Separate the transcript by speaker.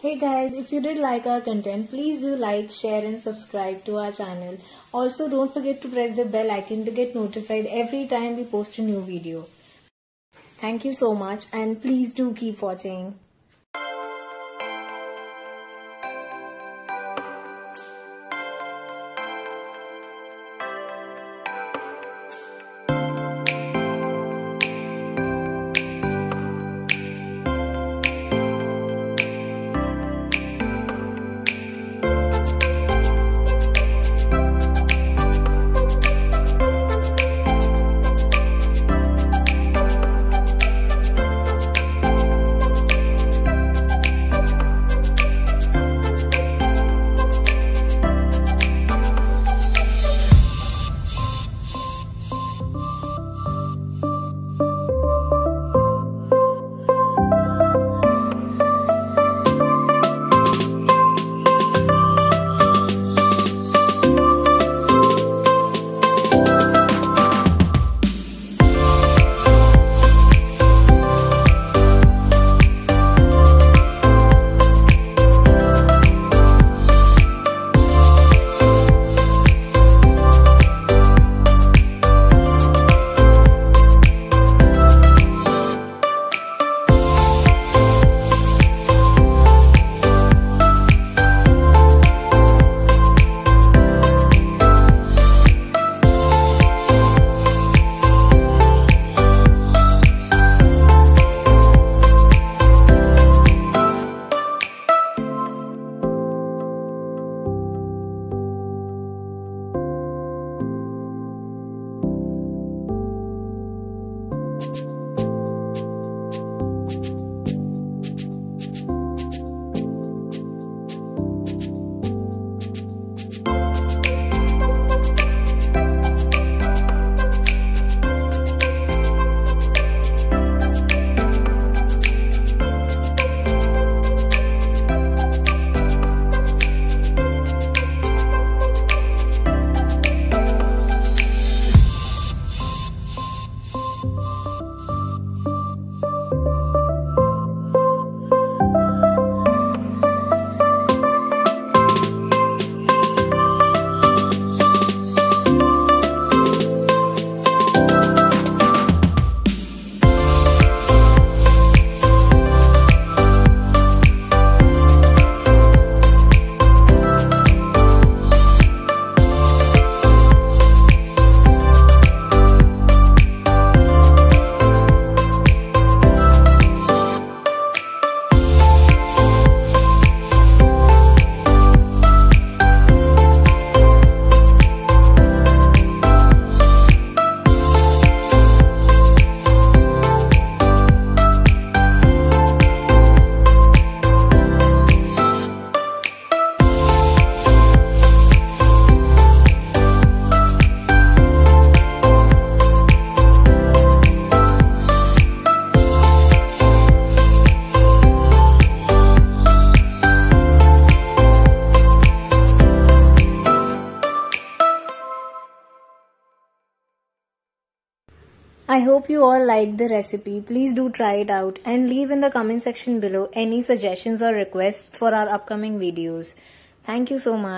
Speaker 1: Hey guys, if you did like our content, please do like, share and subscribe to our channel. Also don't forget to press the bell icon to get notified every time we post a new video. Thank you so much and please do keep watching. I hope you all liked the recipe. Please do try it out and leave in the comment section below any suggestions or requests for our upcoming videos. Thank you so much.